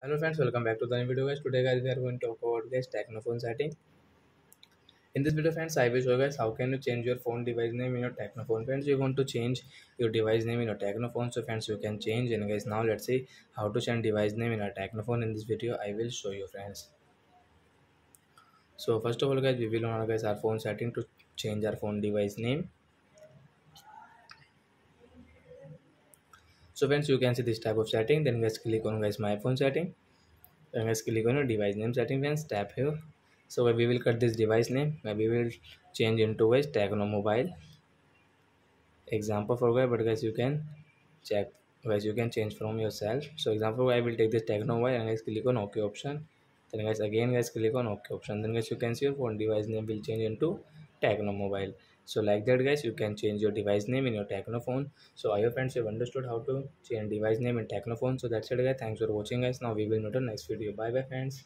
hello friends welcome back to the new video guys. Today guys we are going to talk about guys Tecno phone setting. In this video friends i will show you guys how can you change your phone device name in your Tecno phone friends you want to change your device name in your Tecno phone so friends you can change. And guys now let's see how to change device name in our Tecno phone in this video. I will show you friends. So first of all guys we will on guys our phone setting to change our phone device name so friends you can see this type of setting. Then guys click on guys my phone setting. Then guys click on device name setting friends. Tap here. So we will cut this device name. Maybe we will change into guys Tecno mobile example for guys but guys you can check. Guys you can change from yourself. So example I will take this Tecno mobile and guys click on ok option. Then guys again guys click on ok option. Then guys you can see your phone device name will change into Tecno mobile. So like that guys you can change your device name in your Tecno phone. So i hope friends have understood how to change device name in Tecno phone. So that's it guys. Thanks for watching guys. Now we will meet on next video. Bye bye friends